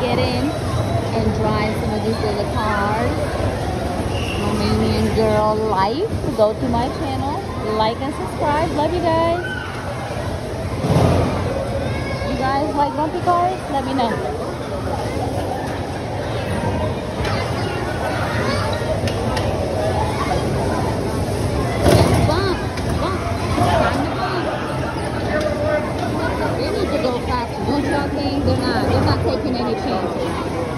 get in and drive some of these little cars. Romanian girl life. Go to my channel, like and subscribe. Love you guys. You guys like bumpy cars? Let me know. they're not, they're not taking any chances.